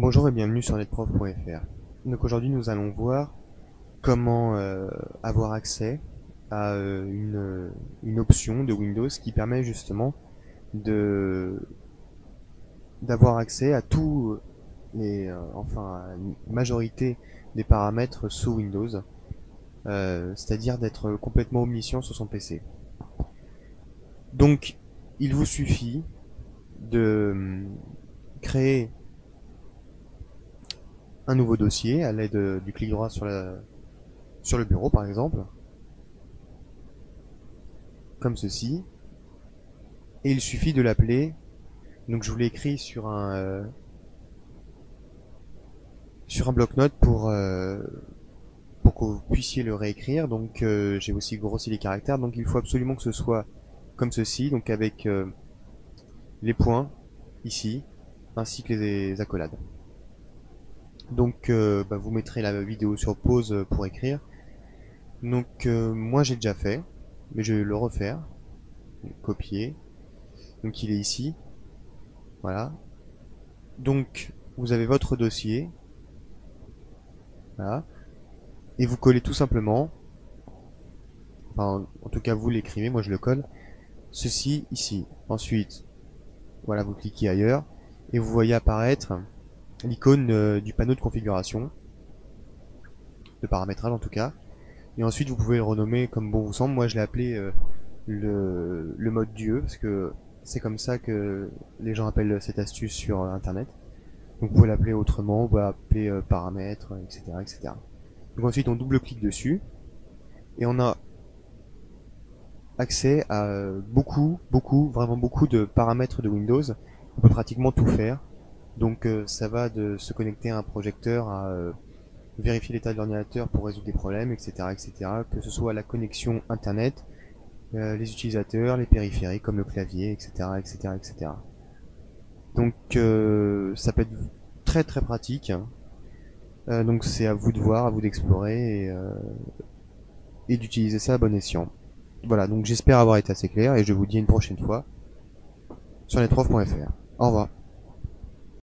Bonjour et bienvenue sur netprof.fr. Donc aujourd'hui nous allons voir comment euh, avoir accès à euh, une, une, option de Windows qui permet justement de d'avoir accès à tous les euh, enfin une majorité des paramètres sous Windows, c'est-à-dire d'être complètement omniscient sur son PC. Donc il vous suffit de créer un nouveau dossier à l'aide euh, du clic droit sur, le bureau par exemple, comme ceci, et il suffit de l'appeler, donc je vous l'ai écrit sur un euh, un bloc-notes pour euh, pour que vous puissiez le réécrire, donc j'ai aussi grossi les caractères, donc il faut absolument que ce soit comme ceci, donc avec les points ici, ainsi que les accolades. Donc euh, bah, vous mettrez la vidéo sur pause euh, pour écrire. Donc euh, moi j'ai déjà fait, mais je vais le refaire. Copier. Donc il est ici. Voilà. Donc vous avez votre dossier. Voilà. Et vous collez tout simplement. Enfin, en tout cas vous l'écrivez, moi je le colle. Ceci ici. Ensuite, voilà, vous cliquez ailleurs. Et vous voyez apparaître l'icône euh, du panneau de configuration, de paramétrage en tout cas. Et ensuite vous pouvez le renommer comme bon vous semble. Moi je l'ai appelé euh, le, mode Dieu, parce que c'est comme ça que les gens appellent cette astuce sur internet. Donc vous pouvez l'appeler autrement, vous pouvez l'appeler euh, paramètres, etc., etc. Donc ensuite on double-clique dessus, et on a accès à beaucoup, beaucoup, vraiment beaucoup de paramètres de Windows. On peut pratiquement tout faire. Donc euh, ça va de se connecter à un projecteur, à euh, vérifier l'état de l'ordinateur pour résoudre des problèmes, etc., etc. Que ce soit la connexion internet, euh, les utilisateurs, les périphériques comme le clavier, etc., etc., etc. Donc ça peut être très très pratique. donc c'est à vous de voir, à vous d'explorer et, et d'utiliser ça à bon escient. Voilà, donc j'espère avoir été assez clair et je vous dis une prochaine fois sur netrof.fr. Au revoir.